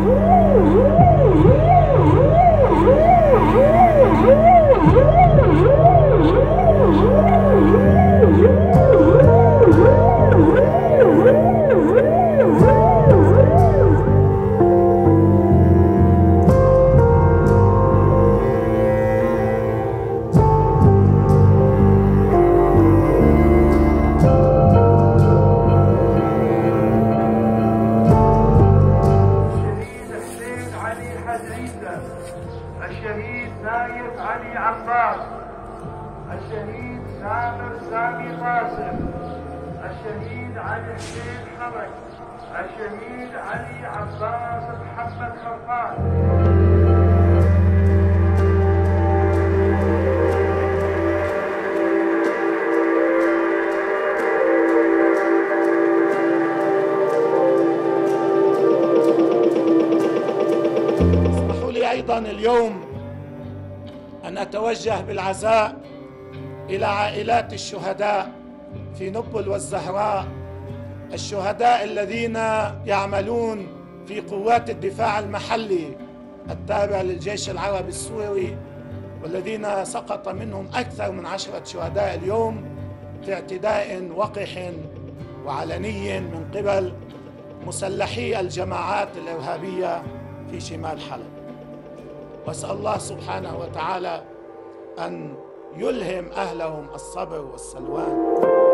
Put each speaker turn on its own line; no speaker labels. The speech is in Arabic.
Ooh. علي عباس. الشهيد سامر سامي قاسم. الشهيد علي حسين حرك الشهيد علي عباس محمد
اسمحوا لي أيضا اليوم أن أتوجه بالعزاء إلى عائلات الشهداء في نبل والزهراء الشهداء الذين يعملون في قوات الدفاع المحلي التابع للجيش العربي السوري والذين سقط منهم أكثر من عشرة شهداء اليوم في اعتداء وقح وعلني من قبل مسلحي الجماعات الإرهابية في شمال حلب. وأسأل الله سبحانه وتعالى أن يلهم أهلهم الصبر والسلوان.